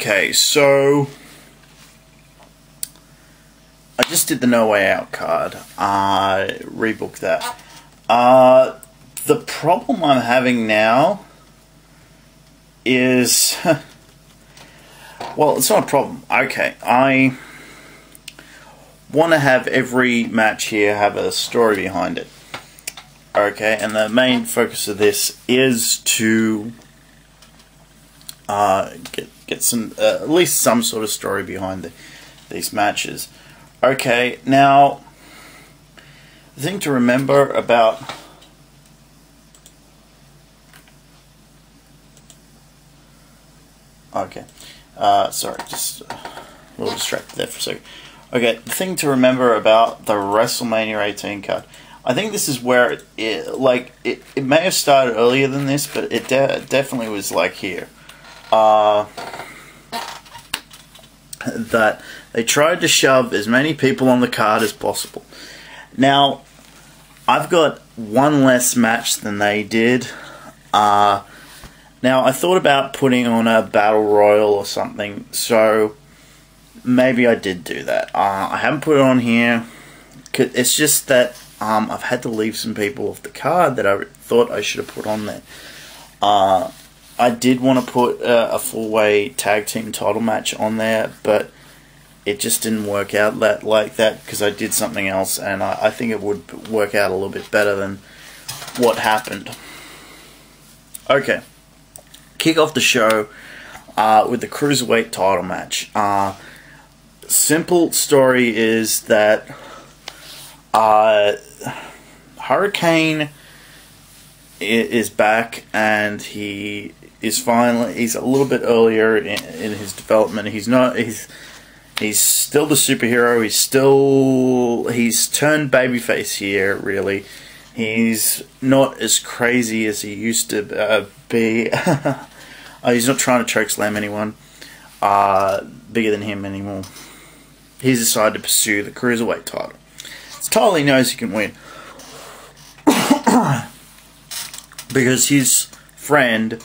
Okay, so I just did the No Way Out card. I uh, rebooked that. Uh, the problem I'm having now is well, it's not a problem. Okay, I want to have every match here have a story behind it. Okay, and the main focus of this is to uh, get get some uh, at least some sort of story behind the, these matches. Okay, now the thing to remember about okay, uh, sorry, just a little distracted there for a second. Okay, the thing to remember about the WrestleMania 18 card. I think this is where it, it like it, it may have started earlier than this, but it de- definitely was like here. Uh, that they tried to shove as many people on the card as possible. Now, I've got one less match than they did. Uh, now, I thought about putting on a battle royal or something, so maybe I did do that. Uh, I haven't put it on here. It's just that um, I've had to leave some people off the card that I thought I should have put on there. Uh, I did want to put a, a four way tag team title match on there, but it just didn't work out that like that because I did something else, and I, I, think it would work out a little bit better than what happened. Okay, kick off the show uh, with the cruiserweight title match. Uh, simple story is that uh, Hurricane is back and he is finally he's a little bit earlier in, in his development. He's not he's he's still the superhero. He's still he's turned babyface here. Really, he's not as crazy as he used to uh, be. uh, he's not trying to choke slam anyone uh, bigger than him anymore. He's decided to pursue the cruiserweight title. It's he knows he can win because his friend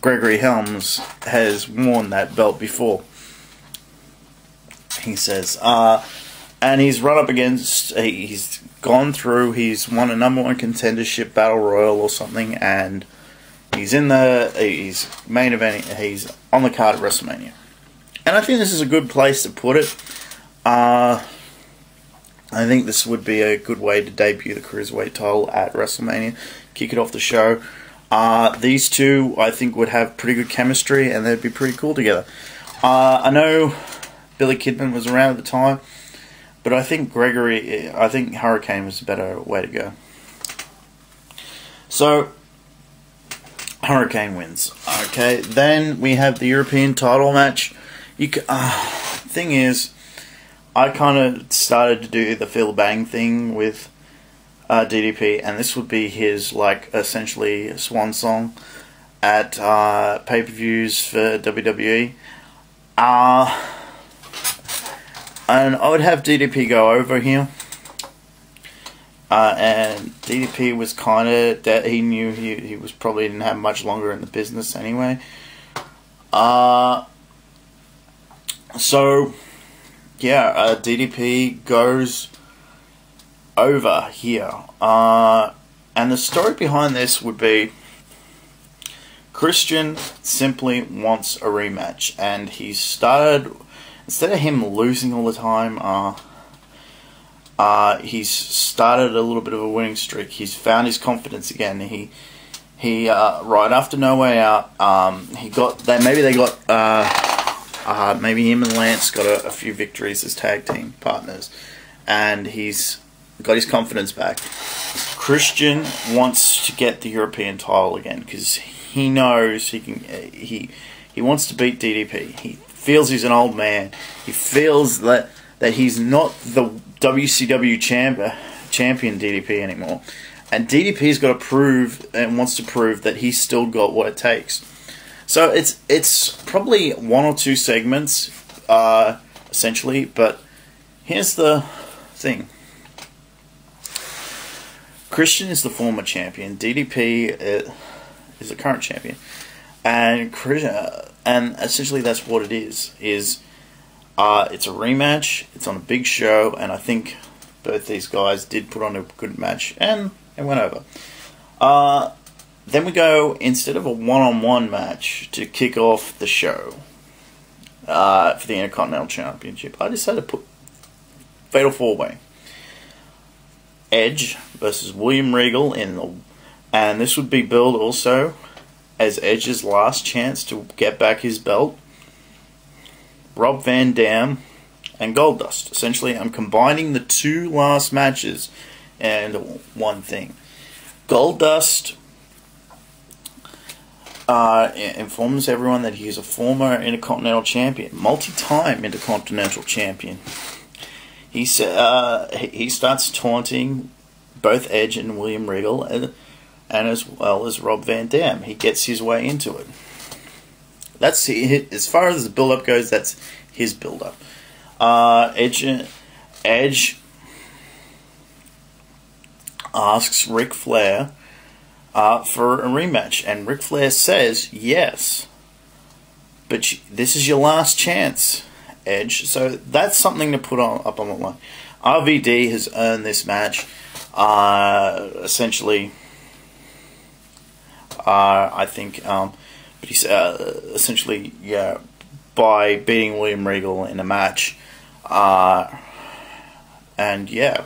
Gregory Helms has worn that belt before. He says, uh, and he's run up against, he's gone through, he's won a number one contendership battle royal or something, and he's in the, he's main event, he's on the card at WrestleMania. And I think this is a good place to put it. Uh, I think this would be a good way to debut the Cruiserweight title at WrestleMania, kick it off the show. Uh, these two, I think, would have pretty good chemistry and they'd be pretty cool together. Uh, I know Billy Kidman was around at the time, but I think Gregory, I think Hurricane was a better way to go. So, Hurricane wins. Okay, then we have the European title match. You uh, thing is, I kind of started to do the Phil Bang thing with uh, DDP, and this would be his like essentially swan song at uh, pay per views for WWE. Uh, and I would have DDP go over here. Uh, and DDP was kind of that he knew he he was probably didn't have much longer in the business anyway. Uh, so yeah, uh, DDP goes over here. Uh, and the story behind this would be Christian simply wants a rematch, and he started instead of him losing all the time. Uh, uh, he's started a little bit of a winning streak. He's found his confidence again. He he uh, right after No Way Out, um, he got they maybe they got uh, uh, maybe him and Lance got a, a, few victories as tag team partners, and he's got his confidence back. Christian wants to get the European title again because he knows he can. He he wants to beat DDP. He feels he's an old man. He feels that that he's not the WCW champ, champion DDP anymore. And DDP's got to prove and wants to prove that he's still got what it takes. So it's it's probably one or two segments, uh, essentially. But here's the thing. Christian is the former champion. DDP uh, is the current champion. and Chris, uh, and essentially that's what it is. Is uh, it's a rematch. It's on a big show, and I think both these guys did put on a good match, and it went over. Uh, then we go instead of a one-on-one match to kick off the show uh, for the Intercontinental Championship. I decided to put Fatal Four Way. Edge versus William Regal in the, and this would be billed also as Edge's last chance to get back his belt. Rob Van Dam and Goldust. Essentially, I'm combining the two last matches and one thing. Goldust uh, informs everyone that he is a former Intercontinental Champion, multi-time Intercontinental Champion. He uh, he starts taunting both Edge and William Regal, and, and as well as Rob Van Dam. He gets his way into it. That's as far as the build-up goes. That's his build-up. Uh, Edge, Edge asks Ric Flair uh, for a rematch, and Ric Flair says yes. But this is your last chance, Edge. So that's something to put on up on the line. RVD has earned this match. Uh, essentially, uh, I think, um, but he's uh, essentially, yeah, by beating William Regal in a match. Uh, and yeah,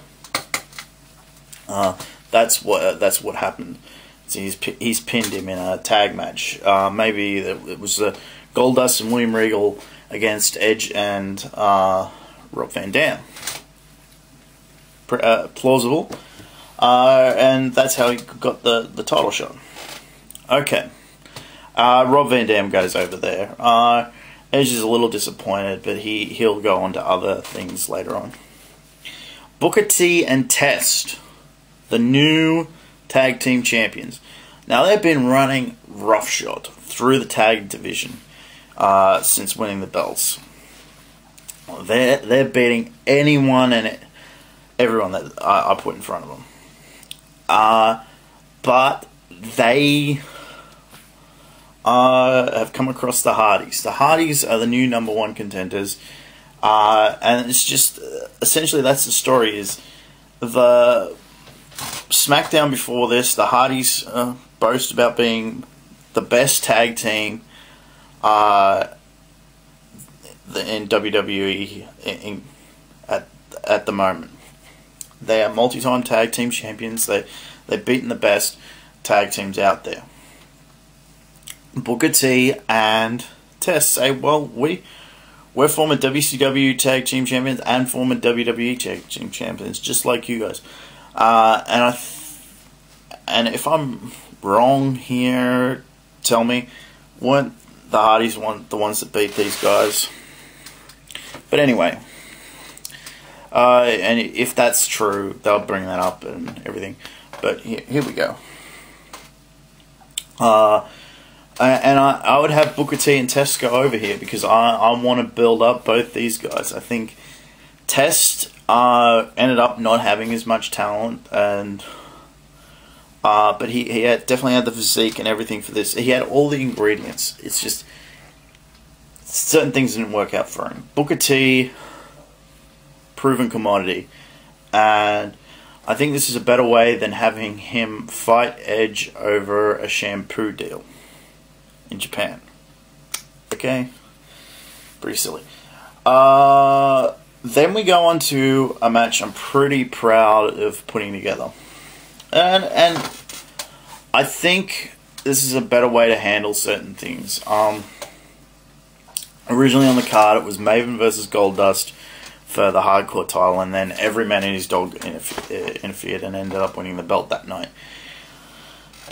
uh, that's what that's what happened. So he's he's pinned him in a tag match. Uh, maybe it was uh, Goldust and William Regal against Edge and uh, Rob Van Dam. Uh, plausible, uh, and that's how he got the the title shot. Okay, uh, Rob Van Dam goes over there. Uh, Edge is a little disappointed, but he he'll go on to other things later on. Booker T and Test, the new tag team champions. Now they've been running roughshod through the tag division uh, since winning the belts. They're they're beating anyone and everyone that I, I put in front of them. Uh, but they uh, have come across the Hardys. The Hardys are the new number one contenders, uh, and it's just essentially that's the story. Is the SmackDown before this, the Hardys uh, boast about being the best tag team uh, in WWE in, in, at at the moment. They are multi-time tag team champions. They they've beaten the best tag teams out there. Booker T and Test say, "Well, we." We're former WCW Tag Team Champions and former WWE Tag Team Champions, just like you guys. Uh, and I, and if I'm wrong here, tell me. Weren't the Hardys one the ones that beat these guys? But anyway, uh, and if that's true, they'll bring that up and everything. But here, here we go. Uh, and I, I would have Booker T and Test go over here because I, I want to build up both these guys. I think Test uh, ended up not having as much talent, and uh, but he he had, definitely had the physique and everything for this. He had all the ingredients. It's just certain things didn't work out for him. Booker T, proven commodity, and I think this is a better way than having him fight Edge over a shampoo deal in Japan. Okay, pretty silly. Uh then we go on to a match I'm pretty proud of putting together. And and I think this is a better way to handle certain things. Um, originally on the card it was Maven versus Goldust for the hardcore title and then every man and his dog interfered and ended up winning the belt that night.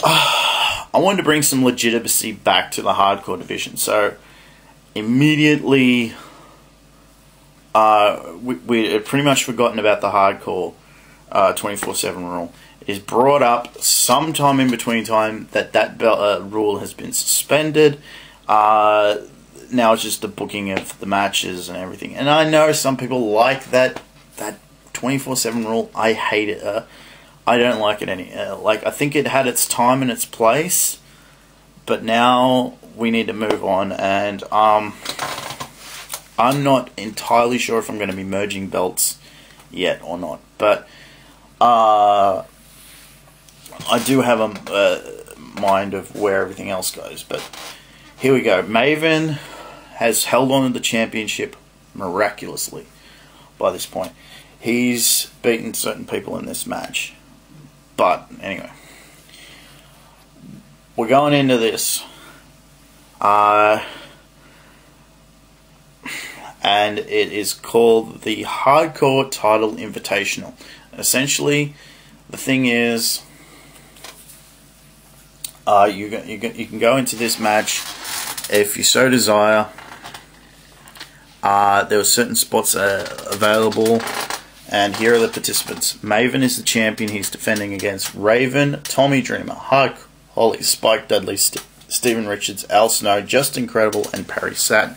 Uh, I wanted to bring some legitimacy back to the hardcore division, so immediately uh, we, we had pretty much forgotten about the hardcore uh, 24 7 rule. Is brought up sometime in between time that that uh, rule has been suspended. Uh, now it's just the booking of the matches and everything. And I know some people like that that 24 7 rule. I hate it. Uh, I don't like it any. Uh, like, I think it had its time and its place, but now we need to move on, and um, I'm not entirely sure if I'm going to be merging belts yet or not, but uh, I do have a mind of where everything else goes. But here we go. Maven has held on to the championship miraculously by this point. He's beaten certain people in this match. But anyway, we're going into this. Uh, and it is called the Hardcore Title Invitational. Essentially, the thing is, uh, you, you, you can go into this match if you so desire. Uh, there are certain spots uh, available, and here are the participants. Maven is the champion. He's defending against Raven, Tommy Dreamer, Hulk, Holly, Spike Dudley, St Steven Richards, Al Snow, Justin Credible, and Perry Saturn.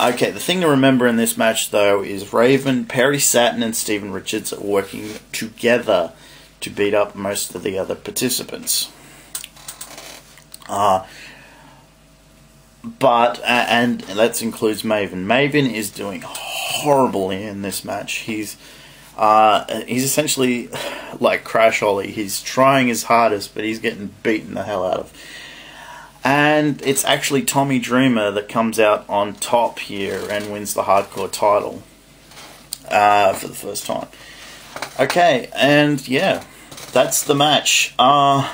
Okay, the thing to remember in this match, though, is Raven, Perry Saturn, and Steven Richards are working together to beat up most of the other participants. Uh, but, and that includes Maven. Maven is doing horribly in this match. He's uh, he's essentially like Crash Holly. He's trying his hardest, but he's getting beaten the hell out of. And it's actually Tommy Dreamer that comes out on top here and wins the hardcore title uh, for the first time. Okay, and yeah, that's the match. Uh,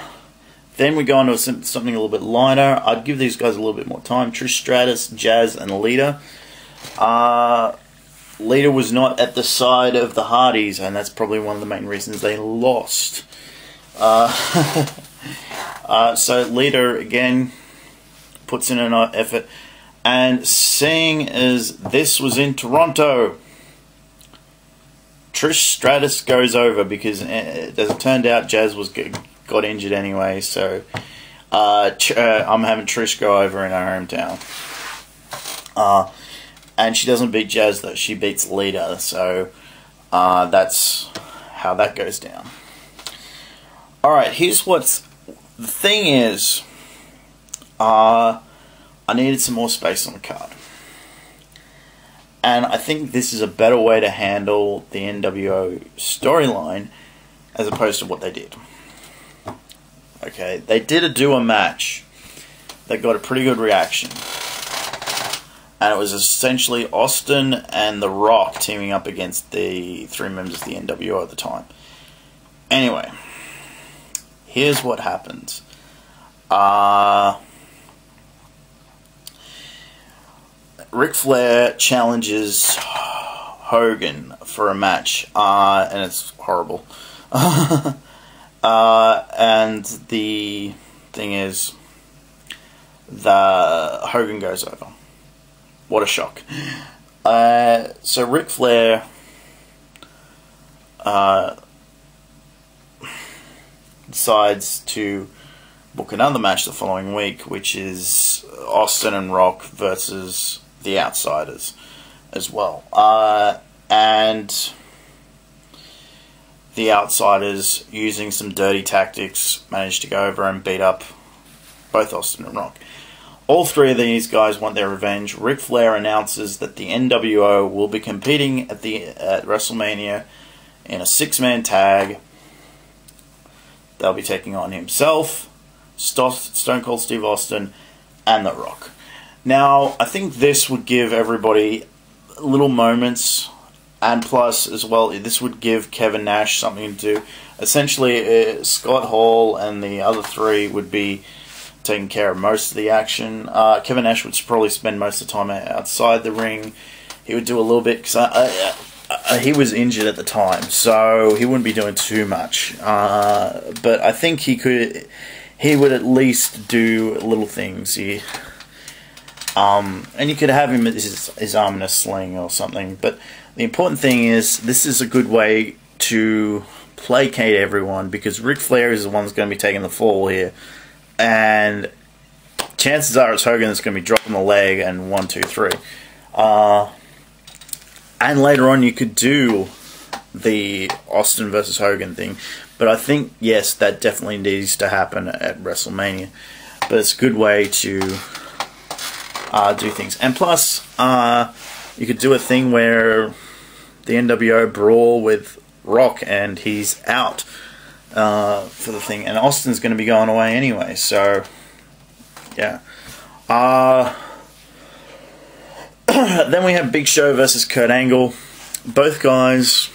then we go on to something a little bit lighter. I'd give these guys a little bit more time. Trish Stratus, Jazz, and Lita. Uh, Lita was not at the side of the Hardys, and that's probably one of the main reasons they lost. Uh, uh, so Lita again puts in an effort, and seeing as this was in Toronto, Trish Stratus goes over because, uh, as it turned out, Jazz was got injured anyway. So uh, uh, I'm having Trish go over in our hometown. Uh, and she doesn't beat Jazz though; she beats Lita. So uh, that's how that goes down. All right, here's what's the thing is. Uh, I needed some more space on the card. And I think this is a better way to handle the NWO storyline as opposed to what they did. Okay, they did a do a match that got a pretty good reaction and it was essentially Austin and The Rock teaming up against the three members of the NWO at the time. Anyway, here's what happens. Uh, Ric Flair challenges Hogan for a match, uh, and it's horrible. uh, and the thing is, the Hogan goes over. What a shock. Uh, so Ric Flair uh, decides to book another match the following week, which is Austin and Rock versus the Outsiders as well. Uh, and the Outsiders, using some dirty tactics, managed to go over and beat up both Austin and Rock. All three of these guys want their revenge. Ric Flair announces that the NWO will be competing at the at WrestleMania in a six-man tag. They'll be taking on himself, Stone Cold Steve Austin, and The Rock. Now, I think this would give everybody little moments, and plus, as well, this would give Kevin Nash something to do. Essentially, uh, Scott Hall and the other three would be taking care of most of the action. Uh, Kevin Nash would probably spend most of the time outside the ring. He would do a little bit because he was injured at the time, so he wouldn't be doing too much. Uh, but I think he could. He would at least do little things. He, um, and you could have him his, his arm in a sling or something. But the important thing is this is a good way to placate everyone because Ric Flair is the one that's going to be taking the fall here and chances are it's Hogan that's going to be dropping the leg and one, two, three. Uh, and later on, you could do the Austin versus Hogan thing, but I think yes, that definitely needs to happen at WrestleMania. but it's a good way to uh, do things. And plus, uh, you could do a thing where the NWO brawl with Rock and he's out uh, for the thing, and Austin's going to be going away anyway. So, yeah. Uh, then we have Big Show versus Kurt Angle. Both guys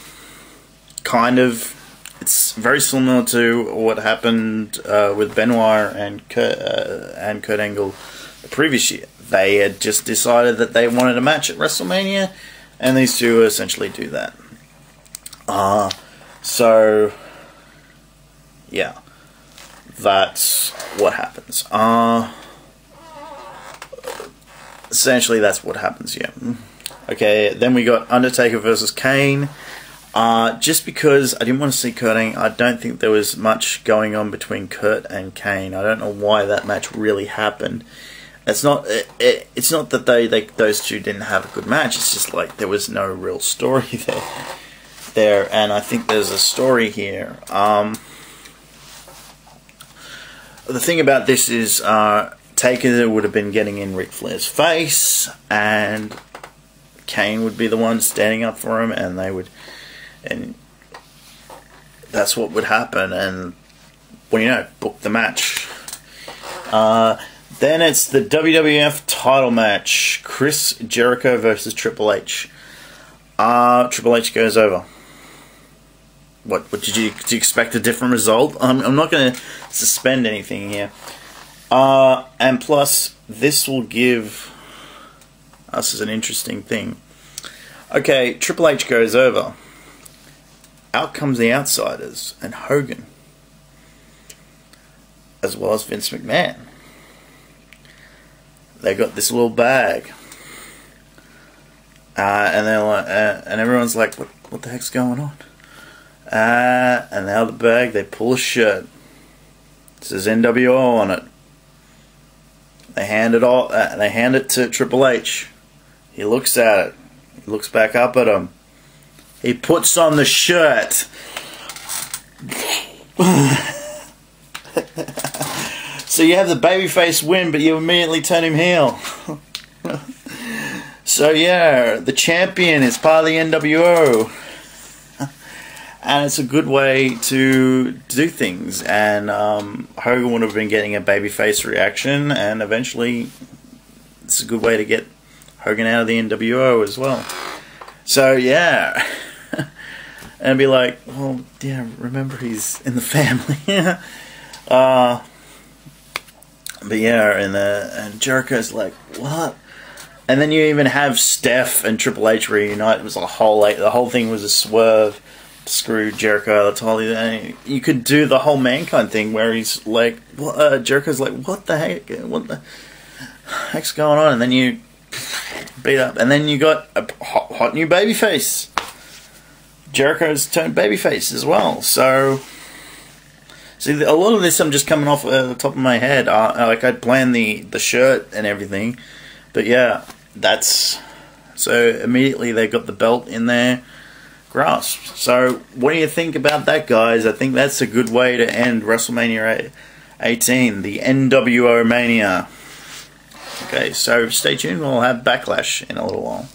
kind of. It's very similar to what happened uh, with Benoit and Kurt, uh, and Kurt Angle the previous year. They had just decided that they wanted a match at WrestleMania, and these two essentially do that. Uh, so, yeah, that's what happens. Uh, essentially, that's what happens, yeah. Okay, then we got Undertaker versus Kane. Uh, just because I didn't want to see Kurt I don't think there was much going on between Kurt and Kane. I don't know why that match really happened. It's not. It, it, it's not that they, they those two didn't have a good match. It's just like there was no real story there. There, and I think there's a story here. Um, the thing about this is, uh, Taker would have been getting in Ric Flair's face, and Kane would be the one standing up for him, and they would, and that's what would happen. And well, you know, book the match. Uh, then it's the WWF title match: Chris Jericho versus Triple H. Uh, Triple H goes over. What? What did you? Did you expect a different result? I'm, I'm not going to suspend anything here. Uh, and plus, this will give us as an interesting thing. Okay, Triple H goes over. Out comes the outsiders and Hogan, as well as Vince McMahon. They got this little bag, uh, and they're like, uh, and everyone's like, "What? What the heck's going on?" Uh, and out of the bag, they pull a shirt. It says NWO on it. They hand it all. Uh, they hand it to Triple H. He looks at it. He looks back up at him. He puts on the shirt. so you have the babyface win, but you immediately turn him heel. so yeah, the champion is part of the NWO. and it's a good way to do things. And um, Hogan would have been getting a babyface reaction, and eventually, it's a good way to get Hogan out of the NWO as well. So yeah, and be like, well, yeah, remember he's in the family. uh, but yeah, and uh, and Jericho's like, what? And then you even have Steph and Triple H reunite. It was a whole like the whole thing was a swerve screw Jericho. That's all. You could do the whole mankind thing where he's like, well, uh, Jericho's like, what the heck? What the heck's going on? And then you beat up, and then you got a hot, hot new babyface. Jericho's turned babyface as well. So, see, a lot of this I'm just coming off uh, the top of my head. Uh, like I'd planned the the shirt and everything, but yeah, that's so immediately they got the belt in there grasp. So, what do you think about that, guys? I think that's a good way to end WrestleMania 18, the NWO Mania. Okay, so stay tuned. We'll have Backlash in a little while.